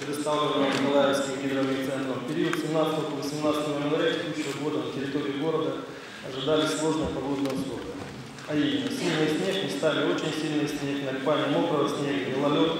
предоставленного Николаевским гидромедцентром. В период 17 по 18 января текущего года на территории города ожидали сложные погодные условия. А именно, сильный снег, местами очень сильный снег, налипание мокрого снега, гололед,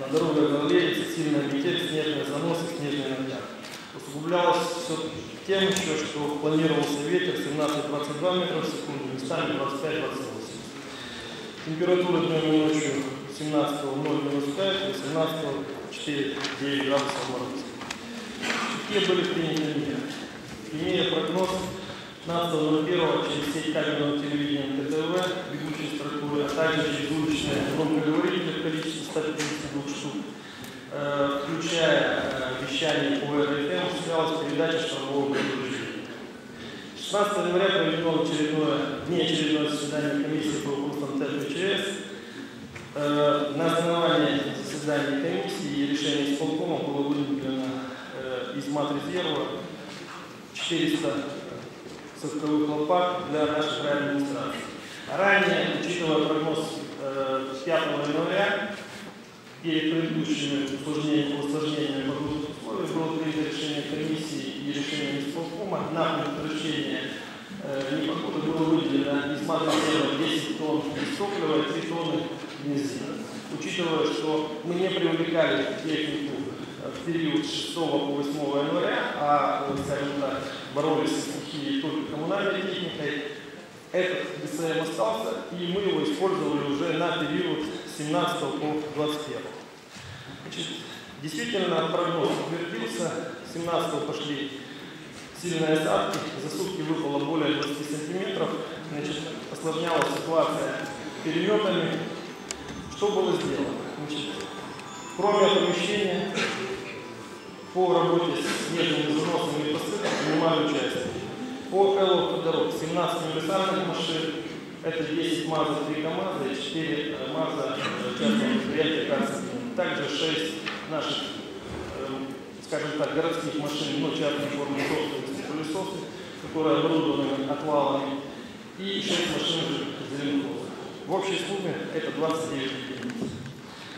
на дорогах гололедица, сильная метель, снежные заносы, снежный натяг. Усугублялось все тем еще, что планировался ветер 17-22 метра в секунду, местами 25-28. Температура днем и ночью 17 0 минус 5, 18 4 9 градусов мороза. Какие были приняты меры? Имея прогноз 15.01 через сеть кабельного телевидения ТТВ, бегущей структуры, а также через уличные громкоговорители в количестве 152 штук, э, включая э, вещание по РФМ, осуществлялась передача штормового предупреждения. 16 января проведено очередное, неочередное заседание комиссии по вопросам ТПЧС. Э, на основании заседания комиссии и решения исполкома было выделено э, из матрезерва 400 сосковых лопат для нашей крайней администрации. Ранее, учитывая прогноз э, 5 января, перед предыдущими усложнениями, усложнениями погодных условий было принято решение комиссии и решение исполкома на предотвращение э, непогоды было выделено из матрезерва 10 тонн из топлива и 3 тонны бензина. Учитывая, что мы не привлекали технику в период с 6 по 8 января, а, скажем так, боролись с стихией только коммунальной техникой, этот ДСМ остался, и мы его использовали уже на период с 17 по 21. Значит, действительно, прогноз утвердился, с 17 пошли сильные осадки, за сутки выпало более 20 сантиметров, значит, осложнялась ситуация переметами. Что было сделано? Значит, кроме оповещения, по работе с снежными заносами и посылками принимали участие. По ЛОК 17 универсальных машин, это 10 МАЗа, 3 КАМАЗа и 4 МАЗа частного предприятия КАЦ. Также 6 наших, э, скажем так, городских машин, но частной формы собственности, пылесосы, которые оборудованы отвалами, и 6 машин зеленхоза. В общей сумме это 29 единиц.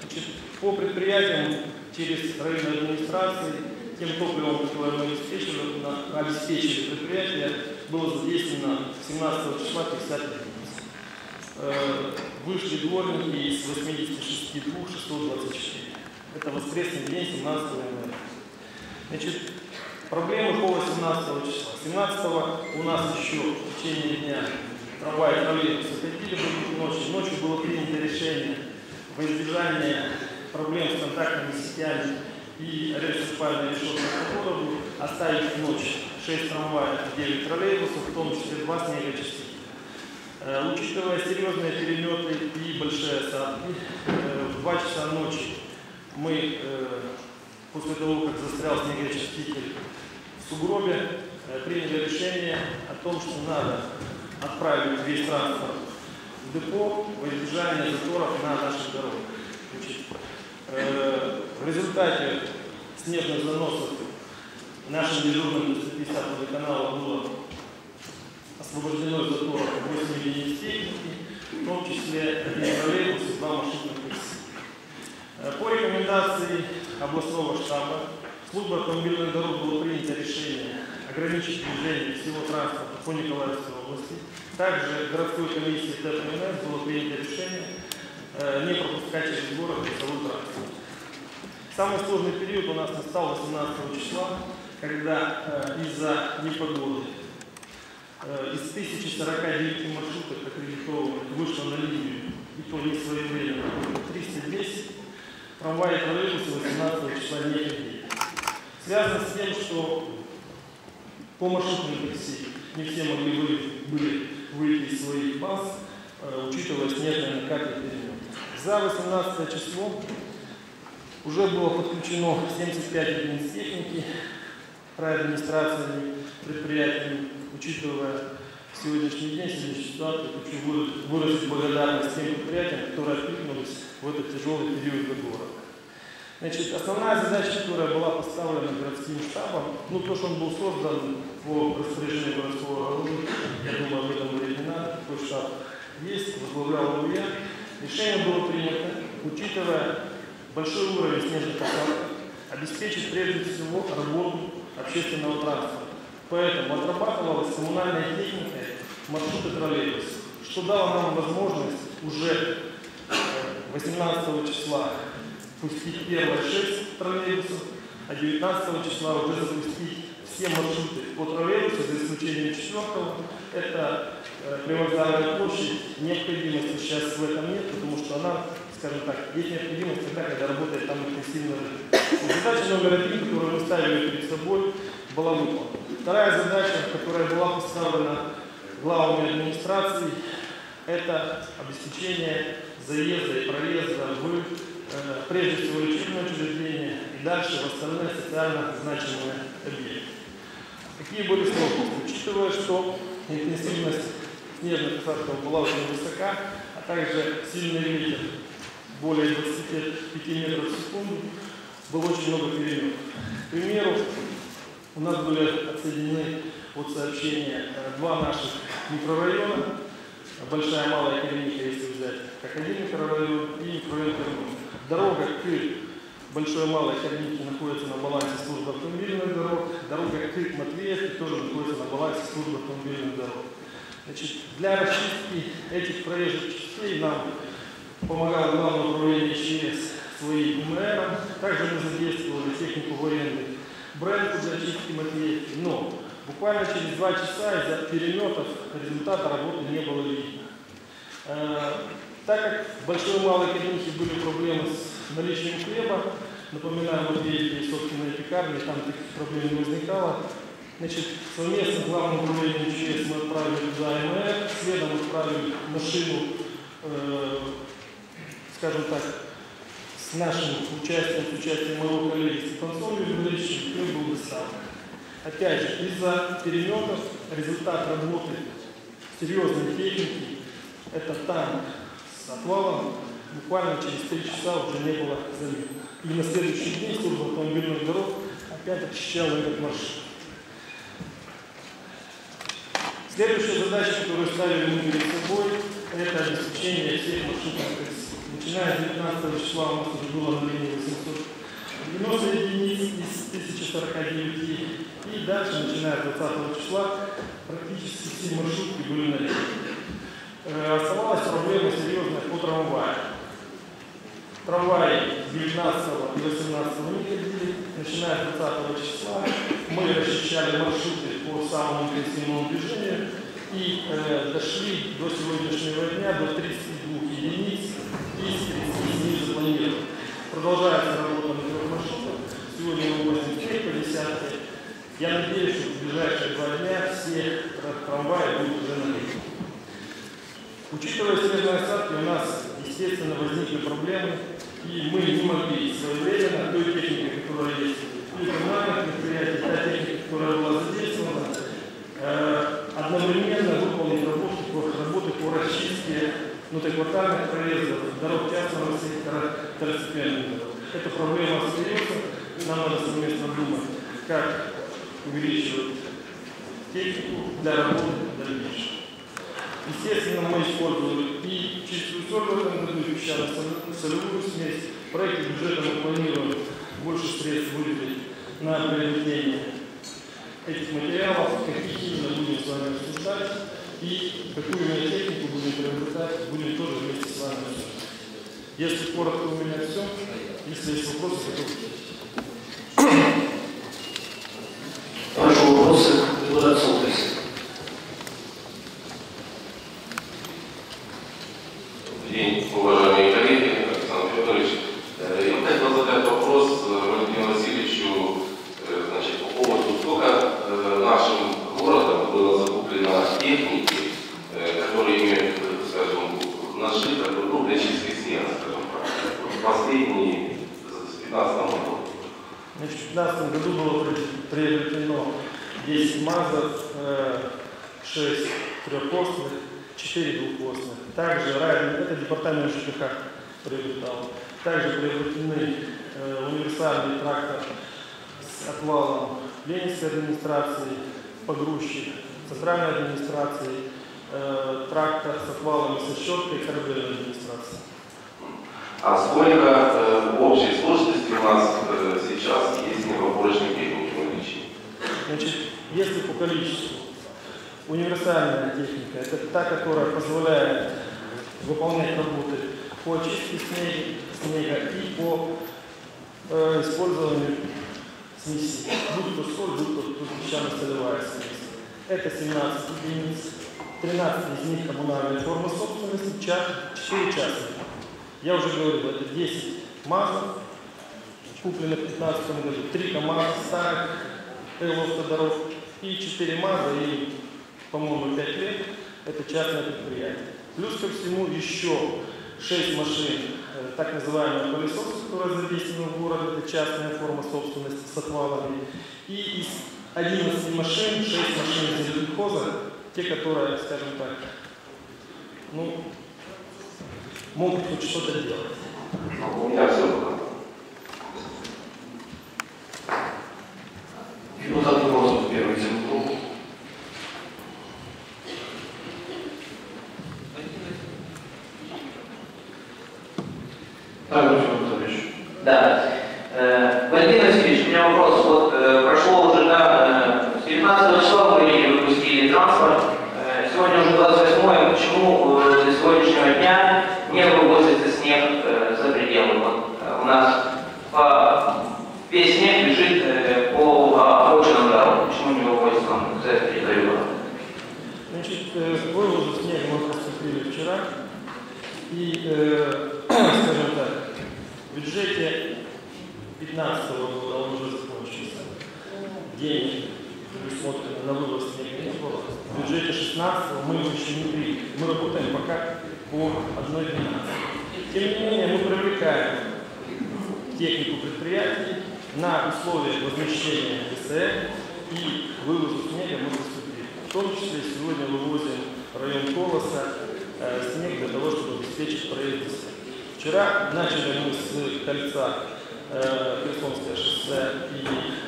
Значит, по предприятиям через районные администрации, тем топливом, которое мы обеспечили, на, обеспечили предприятие, было задействовано 17 числа 50 единиц. Э, вышли дворники из 86 двух 624. Это воскресный день, 17 января. Значит, проблемы по 18 числа. 17 у нас еще в течение дня трамваи троллейбусы ходили бы ночью. Ночью было принято решение во избежание проблем с контактными сетями и рельсоспальной решеткой по городу оставить в ночь 6 трамваев, 9 троллейбусов, в том числе 2 снегочастики. Э, учитывая серьезные переметы и большие осадки, э, в 2 часа ночи мы, э, после того, как застрял снегочаститель в сугробе, приняли решение о том, что надо отправить весь транспорт в депо во избежание заторов на наших дорогах. Э, в результате снежных заносов нашим дежурным 250 водоканала было освобождено из заторов 8 единиц техники, в том числе один троллейбус и два машинных такси. Э, По рекомендации областного штаба служба автомобильных дорог было принято решение ограничить движение всего транспорта по Николаевской области. Также городской комиссии ТПНС было принято решение э, не пропускать через город грузовой транспорт. Самый сложный период у нас настал 18 числа, когда э, из-за непогоды э, из 1049 маршрутов аккредитованных вышло на линию, и то не своевременно, только 310, трамваи и троллейбусы 18 числа не. Связано с тем, что по маршрутным такси не все могли вы, были выйти из своих баз, э, учитывая снежные накаты период. За 18 число уже было подключено 75 единиц техники администрациями, предприятиями, учитывая сегодняшний день, сегодняшнюю ситуацию, хочу выразить- благодарность тем предприятиям, которые откликнулись в этот тяжелый период для. Значит, основная задача, которая была поставлена городским штабом, ну, то, что он был создан по распоряжению городского головы, я думаю, об этом говорить не надо, такой штаб есть, возглавлял его я. Решение было принято, учитывая большой уровень снежных осадков, обеспечить прежде всего работу общественного транспорта. Поэтому отрабатывалась коммунальная техника маршруты троллейбуса, что дало нам возможность уже э, 18 числа пустить первые 6 троллейбусов, а 19 числа уже запустить все маршруты по троллейбусу, за исключением четвертого. Это э, привокзальная площадь. Необходимости сейчас в этом нет, потому что она, скажем так, есть необходимость тогда, когда работает там интенсивный рынок. Задача номер один, которую мы ставили перед собой, была выполнена. Вторая задача, которая была поставлена главами администрации, это обеспечение заезда и проезда в, э, прежде всего, лечебное учреждение и дальше в остальные социально значимые объекты. Какие были сложности? Учитывая, что интенсивность снежных осадков была очень высока, а также сильный ветер, более 25 метров в секунду, было очень много переменов. К примеру, у нас были отсоединены от сообщения э, два наших микрорайона, Большая Малая Кереника, если взять, как один микрорайон и микрорайон Кереника. Дорога к Большой и Малой Керенике находится на балансе службы автомобильных дорог, дорога к Матвеевке тоже находится на балансе службы автомобильных дорог. Значит, для расчистки этих проезжих частей нам помогало Главное управление ЧС своим МРом. Также мы задействовали технику военных бренд для очистки Матвеевки. Но буквально через два часа из-за переметов результата работы не было видно. Э, так как в Большой и Малой Кирнихе были проблемы с наличием хлеба, напоминаю, вот есть собственные пекарни, там таких проблем не возникало, Значит, совместно с главным управлением ЧС мы отправили туда МР, следом отправили машину, э, скажем так, с нашим участием, с участием моего коллеги Степанцова Юрьевича, который был доставлен. Опять же, из-за переметов результат работы серьезной техники, это танк с отвалом, буквально через три часа уже не было заметно. И на следующий день служба автомобильных дорог опять очищала этот маршрут. Следующая задача, которую ставили мы перед собой, это обеспечение всех маршрутных такси. Начиная с 19 числа у нас уже было на линии 890 единиц из 1049 и дальше, начиная с 20 числа, практически все маршрутки были на линии. Э, оставалась проблема серьезная по трамваю. Трамваи 19 и 18 не ходили. Начиная с 20 числа мы расчищали маршруты по самому интенсивному движению и э, дошли до сегодняшнего дня до 32 единиц из 37 запланированных. Продолжается работа на трех маршрутах. Сегодня мы возим 3 по десятке. Я надеюсь, что в ближайшие два дня все трамваи будут уже на месте. Учитывая снежные осадки, у нас, естественно, возникли проблемы, и мы не могли своевременно той техникой, которая есть, и коммунальных предприятий, та техника, которая была задействована, э, одновременно выполнить работу работы по расчистке внутриквартальных проездов, дорог частного сектора, второстепенных. Эта проблема остается, нам надо совместно думать, как увеличивать технику для работы дальнейшего. Естественно, мы использовали и чистую соль в этом году, и песчано-солевую смесь. В проекте бюджета мы планируем больше средств выделить на приобретение этих материалов, какие именно будем с вами обсуждать, и какую именно технику будем приобретать, будем тоже вместе с вами обсуждать. Если коротко у меня все, если есть вопросы, готов трехосных, четыре двухосных. Также ранее, это департамент ЖКХ приобретал. Также приобретены э, универсальный трактор с отвалом Ленинской администрации, погрузчик центральной администрации, э, трактор с отвалом со щеткой корабельной администрации. А сколько э, общей сложности у нас э, сейчас есть на выборочной в наличии? Значит, если по количеству Универсальная техника – это та, которая позволяет выполнять работы по очистке снега, снега и по э, использованию смеси. Будь то соль, будь то песчано-солевая смесь. Это 17 единиц. 13 из них коммунальная форма собственности, ча- 4 частных. Я уже говорил, это 10 МАЗов, купленных в 2015 году, 3 КАМАЗа старых автодорог и 4 МАЗа и, по-моему, 5 лет. Это частное предприятие. Плюс ко всему еще 6 машин, э, так называемые пылесосы, которые задействованы в городе, это частная форма собственности с отвалами. И из 11 машин, 6 машин землехоза, те, которые, скажем так, ну, могут хоть что-то делать. У меня все пока. Так, Владимир Анатольевич. Да. Э, Валентин Васильевич, у меня вопрос. Вот э, прошло уже, да, э, с 19 числа мы выпустили транспорт. Э, Сегодня уже 28 Почему э, до сегодняшнего дня не вывозится снег э, за пределы? Вот, э, у нас по- весь снег лежит э, по а, обочинам дорог. Почему не вывозится он за территорию города? Значит, э, к вывозу снега мы приступили вчера. И, э, скажем так, в бюджете 15 года он уже закончился. Денег предусмотрено на вывоз снега не было. В бюджете 16 мы его еще не приняли. Мы работаем пока по 1.12. Тем не менее, мы привлекаем технику предприятий на условия возмещения ГСР и вывозу снега мы приступили. В том числе сегодня вывозим район Колоса э, снег для того, чтобы обеспечить проезд. Вчера начали мы с кольца э, Херсонское шоссе и